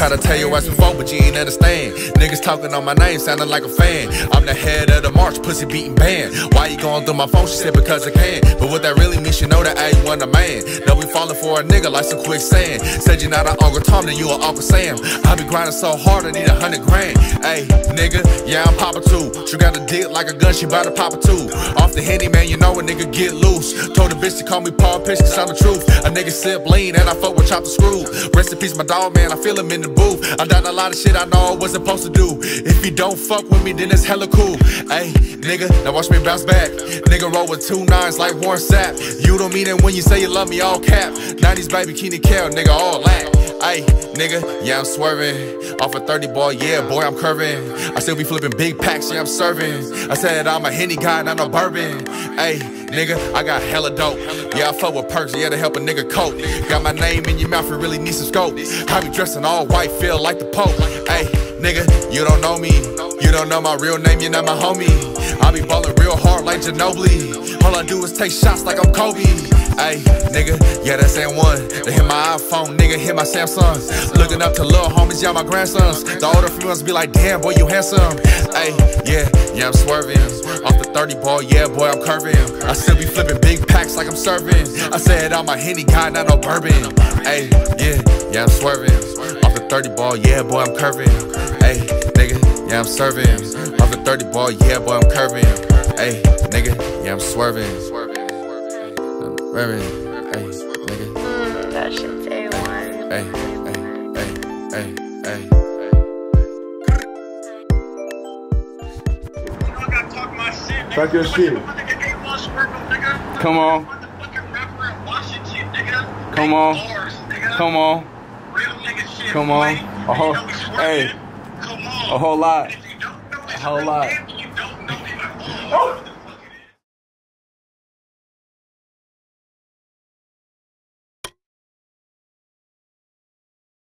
Try to tell you what's before, but you ain't understand. Niggas talking on my name, sounding like a fan. I'm the head of the march, pussy beating band. Why you going through my phone? She said because I can. But what that really means, she know that I ain't one a man. Know we falling for a nigga like some quicksand. Said you're not an Uncle Tom, then you an Uncle Sam. I be grinding so hard, I need a hundred grand. Hey, nigga, yeah, I'm Papa too. She got a dick like a gun, she bout to pop it too. Off the henny, man, you know a nigga get loose. Bitch to call me Paul Pitch, cause I'm the truth. A nigga sip lean, and I fuck with chop the screw. Rest in peace, my dog, man, I feel him in the booth. I done a lot of shit I know I wasn't supposed to do. If you don't fuck with me, then it's hella cool. Hey, nigga, now watch me bounce back. Nigga roll with two nines like Warren Sapp. You don't mean it when you say you love me, all cap. 90s baby, Kenan Kel, nigga, all that. Hey, nigga, yeah, I'm swerving. Off a 30 ball, yeah, boy, I'm curving. I still be flipping big packs, yeah, I'm serving. I said I'm a Henny guy, not no bourbon. Hey, nigga, I got hella dope. Yeah, I fuck with perks, yeah, to help a nigga cope. Got my name in your mouth, you really need some scope. I be dressing all white, feel like the Pope. Hey, nigga, you don't know me. You don't know my real name, you're not my homie. I be ballin' real hard like Ginobili. All I do is take shots like I'm Kobe. Hey, nigga, yeah, that's N1. They hit my iPhone, nigga, hit my Samsung. Looking up to little homies, y'all my grandsons. The older females be like, damn, boy, you handsome. Hey, yeah, yeah, I'm swerving. Off the 30 ball, yeah, boy, I'm curving. I still be flipping big packs like I'm serving. I said I'm a Henny guy, not no bourbon. Hey, yeah, yeah, I'm swerving. Off the 30 ball, yeah, boy, I'm curving. Hey, nigga, yeah, I'm serving. Off the 30 ball, yeah, boy, I'm curving. Hey, nigga, yeah, I'm swerving. Swerving. Hey, nigga. Mm, that shit's A1. Hey, hey, hey, hey, hey. Talk your shit. Come on. Come on. Come on. Come on. A Come on. A whole lot. A whole lot. Oh.